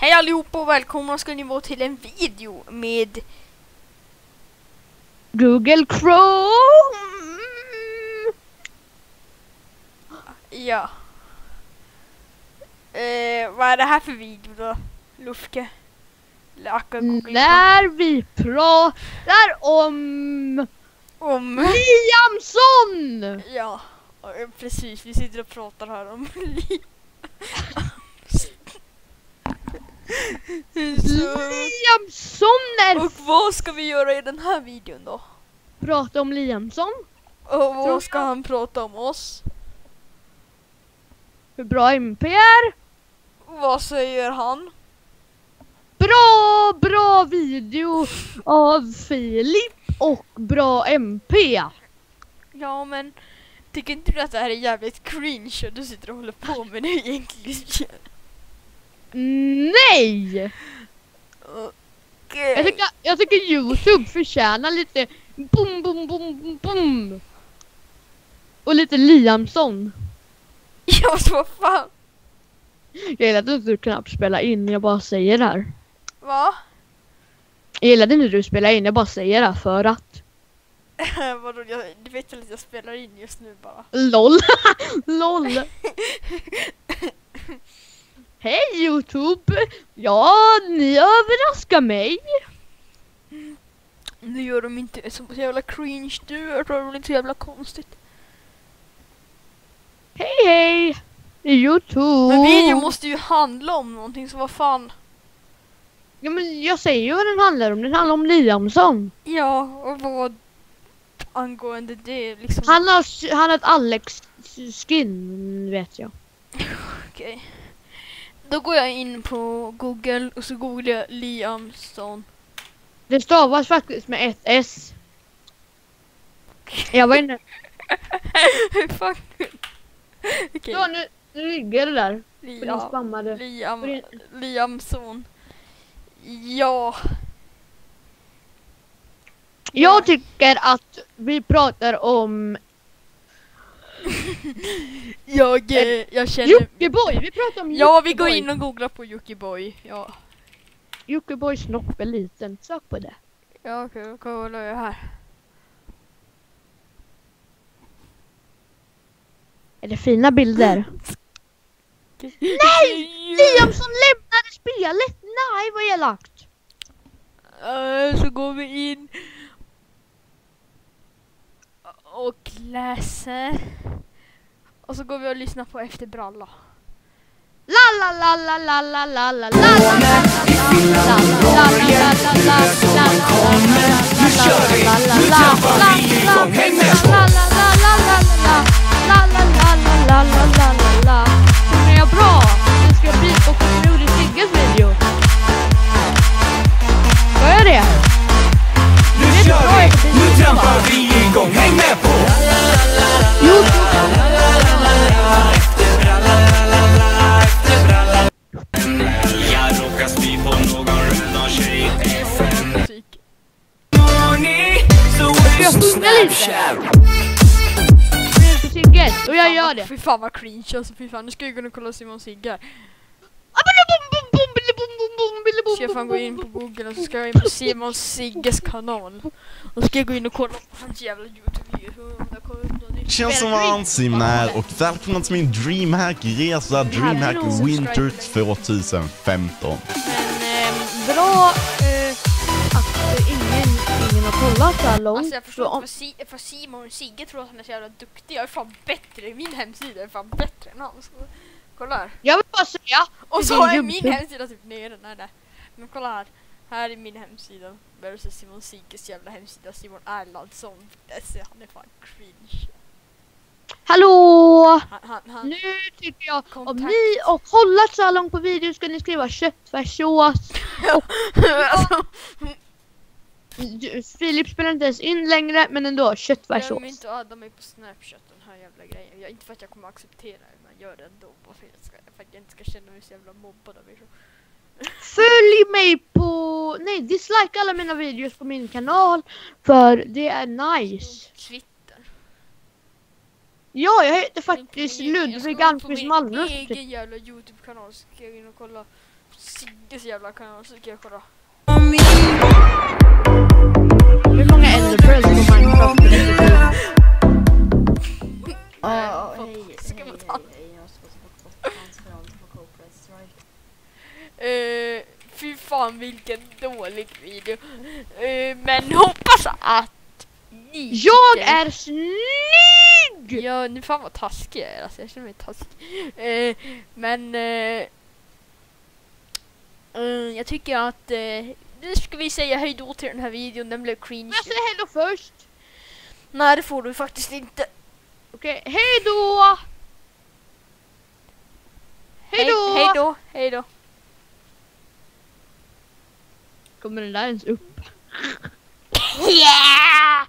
Hej allihopa och välkomna ska ni vara till en video med Google Chrome! Ja. Eh, vad är det här för video då? Lufke? När vi pratar om Om... Liamson! Ja, eh, precis. Vi sitter och pratar här om liv. Så, Liamson är och vad ska vi göra i den här videon då? prata om Liamson. Och vad ska han prata om oss? Hur bra MP är. Vad säger han? Bra, bra video av Filip och bra MP. Ja men tycker inte du att det här är jävligt cringe och du sitter och håller på med det egentligen? Nej! Okej. Jag tycker, jag tycker Youtube förtjänar lite boom, boom, boom, boom. Och lite Liamson. Ja vad fan? Jag gillar att du inte knappt spelar in, jag bara säger det här. Va? Jag gillar när du spelar in, jag bara säger det här för att. Vadå, jag, du vet väl att jag spelar in just nu bara? LOL! LOL! Hej Youtube! Ja, ni överraskar mig. Nu gör de inte så jävla cringe du, tror det är inte så jävla konstigt. Hej hej! Youtube! Men videon måste ju handla om någonting så vad fan? Ja men jag säger ju vad den handlar om, den handlar om Liamson. Ja, och vad angående det liksom? Han har, han har ett Alex skin vet jag. Okej. Då går jag in på google och så googlar jag Liamson. Det stavas faktiskt med ett S. Jag var inne. Fan? Okej. Så nu, nu ligger det där. Liam, spammade. Liam, Liamson. Ja. Jag tycker att vi pratar om Jag, eh, jag känner... Jockiboi. Vi pratar om Ja, vi går Jockiboi. in och googlar på Jockiboi. Ja, Jockibois snopp är liten. Sök på det. ja okej, då kollar jag här. Är det fina bilder? Nej! Liamson lämnade spelet! Nej, vad elakt. Eh, så går vi in och läser. Och så går vi och lyssnar på Efter bralla. La la la la la la la la la la la la Sjunger jag bra? Nu ska jag och jag gör det. Fy fan vad cringe alltså, fy fan. Nu ska jag gå och kolla Simon Sigge här. Ska jag fan gå in på google och så ska jag in på Simon Sigges kanal. Och så ska jag gå in och kolla på hans jävla youtube-video. Tjena som var Simon här och välkomna till min DreamHack-resa DreamHack Winter 2015. Så långt. Alltså jag förstår Så om- inte för, si för Simon Sigge tror att han är så jävla duktig. Jag är fan bättre. Min hemsida är fan bättre än hans. Kolla här. Jag vill bara säga, Och så är min hemsida typ nere. Nej, nej. Men kolla här. Här är min hemsida. Versus Simon Sigges jävla hemsida. Simon Erlandsson.se. Han är fan cringe. hallå! Han, han, han. Nu tycker jag, om Kontakt. ni har kollat så här långt på videon ska ni skriva köttfärssås. alltså, Du- Filip spelar inte ens in längre men ändå köttfärssås. inte att adda mig på Snapchat. Den här jävla grejen. Jag, inte för att jag kommer acceptera det. Men jag gör det ändå. Bara för, att jag ska, för att jag inte ska känna mig så jävla mobbad av er. Följ mig på, nej dislike alla mina videos på min kanal för det är nice. Twitter. Ja, jag heter faktiskt min egen- jag ska Ludvig på Almqvist min Malmö. egen jävla Youtube-kanal så ska jag in och kolla Sigges jävla kanal så ska jag kolla. Hur många enderpearls på Minecraft vill du ta? Ja, Får- hej, ska man ta? Eh, fy fan vilken dålig video. Eh, men hoppas att ni Jag är snygg! Ja, nu fan vad taskig jag är. Alltså, jag känner mig taskig. Eh, men... Eh, jag tycker att... Nu ska vi säga hej då till den här videon. Den blev cringe. Jag säger hejdå först. Nej, det får du faktiskt inte. Okej, hejdå! Hejdå! Hej då. Hej då. Kommer den där ens upp? Yeah!